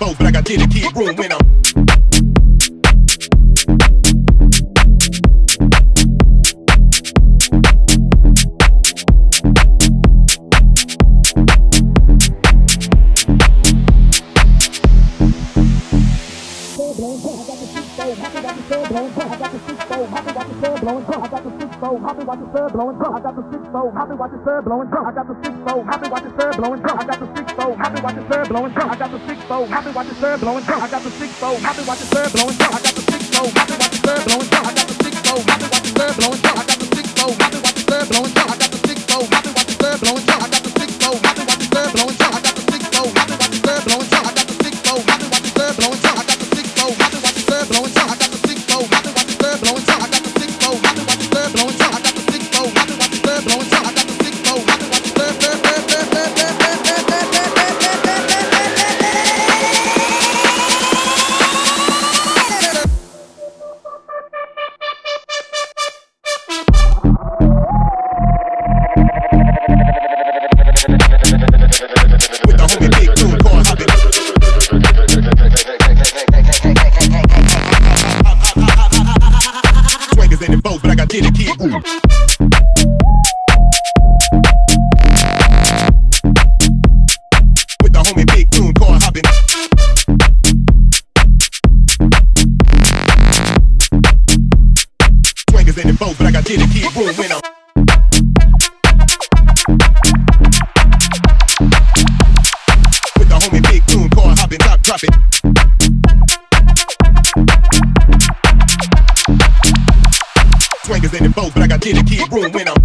and but I got kitty kid room when I'm. The blowing. I got the six bow. Happy watch the sir blowing drunk. I got the six bow. Happy watch the sir blowing drunk. I got the six watching. I got the six fold. I been watching sir blowing drunk. I got the six fold. I've been watching sir blowing drunk. I got the six fold. I've been watching sir blowing drunk. I got the six fold. I've been watching sir blowing drunk. Peace. get a key room when I'm